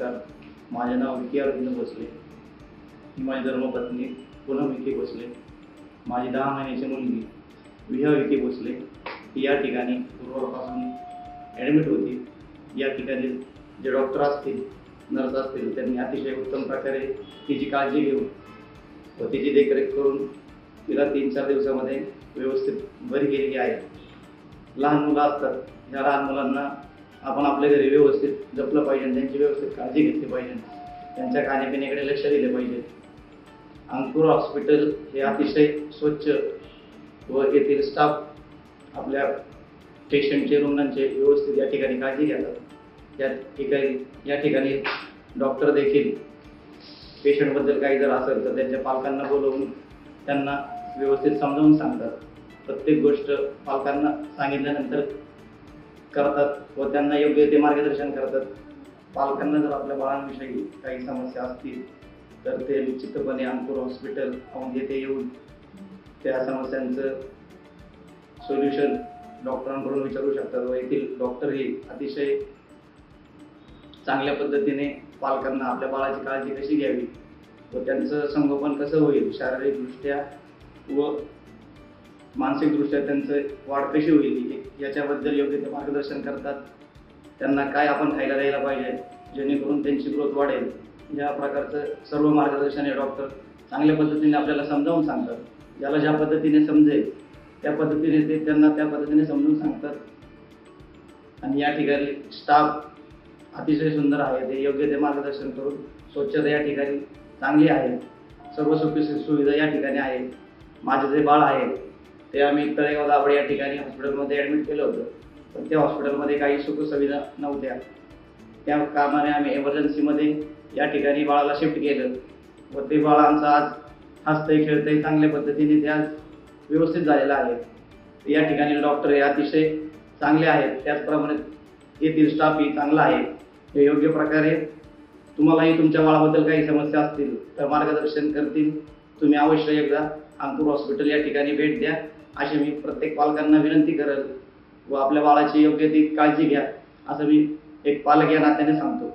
नमस्कार माझे नाव विकी अरविंद भोसले. ही माझी धर्मपत्नी पूनम विखे भोसले. माझी दहा महिन्याची मुलगी विहा विखे भोसले. ही या ठिकाणी पूर्वापासून ॲडमिट होती. या ठिकाणी जे डॉक्टर असतील नर्स असतील त्यांनी अतिशय उत्तम प्रकारे तिची काळजी घेऊन व तिची देखरेख करून तिला तीन चार दिवसामध्ये व्यवस्थित बरी केलेली आहे. लहान मुलं असतात. या लहान मुलांना आपण आपल्या घरी व्यवस्थित जपलं पाहिजे त्यांची व्यवस्थित काळजी घेतली पाहिजे. त्यांच्या खाण्यापिण्याकडे लक्ष दिले पाहिजे. अंकुर हॉस्पिटल हे अतिशय स्वच्छ व येथील स्टाफ आपल्या पेशंटचे रुग्णांचे व्यवस्थित या ठिकाणी काळजी घेतात. या ठिकाणी या ठिकाणी डॉक्टर देखील पेशंटबद्दल काही जर असेल तर त्यांच्या पालकांना बोलवून त्यांना व्यवस्थित समजावून सांगतात. प्रत्येक गोष्ट पालकांना सांगितल्यानंतर करतात व त्यांना योग्य ते मार्गदर्शन करतात. पालकांना जर आपल्या बाळांविषयी काही समस्या असतील तर ते निश्चितपणे अंकुर हॉस्पिटल येथे येऊन. त्या समस्यांचं सोल्युशन डॉक्टरांकडून विचारू शकतात व येथील डॉक्टर हे अतिशय चांगल्या पद्धतीने पालकांना आपल्या बाळाची काळजी कशी घ्यावी व त्यांचं संगोपन कसं होईल शारीरिकदृष्ट्या व मानसिकदृष्ट्या त्यांचं वाढ कशी होईल याच्याबद्दल योग्य ते मार्गदर्शन करतात. त्यांना काय आपण खायला द्यायला पाहिजे जेणेकरून त्यांची ग्रोथ वाढेल. या प्रकारचं सर्व मार्गदर्शन हे डॉक्टर चांगल्या पद्धतीने आपल्याला समजावून सांगतात. ज्याला ज्या पद्धतीने समजेल त्या पद्धतीने ते त्यांना त्या पद्धतीने समजून सांगतात. आणि या ठिकाणी स्टाफ अतिशय सुंदर आहे ते योग्य ते मार्गदर्शन करून स्वच्छता या ठिकाणी चांगली आहे. सर्व सुखी सुविधा या ठिकाणी आहे माझे जे बाळ आहे ते आम्ही तळेगाव दाभडे या ठिकाणी हॉस्पिटलमध्ये ॲडमिट केलं होतं. पण त्या हॉस्पिटलमध्ये काही सुखसुविधा नव्हत्या. त्या कारणाने आम्ही एमर्जन्सीमध्ये या ठिकाणी बाळाला शिफ्ट केलं. व ते बाळ आमचं आज हसतंय खेळतंय चांगल्या पद्धतीने ते आज व्यवस्थित झालेलं आहे. या ठिकाणी डॉक्टर हे अतिशय चांगले आहेत. त्याचप्रमाणे येथील स्टाफही चांगला आहे. हे योग्य प्रकारे तुम्हालाही तुमच्या बाळाबद्दल काही समस्या असतील तर मार्गदर्शन करतील. तुम्ही अवश्य एकदा अंकुर हॉस्पिटल या ठिकाणी भेट द्या. अशी मी प्रत्येक पालकांना विनंती करेल व आपल्या बाळाची योग्य ती काळजी घ्या असं मी एक पालक या नात्याने सांगतो.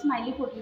Smiley photo